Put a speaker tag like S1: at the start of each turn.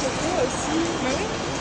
S1: 有没有心？没。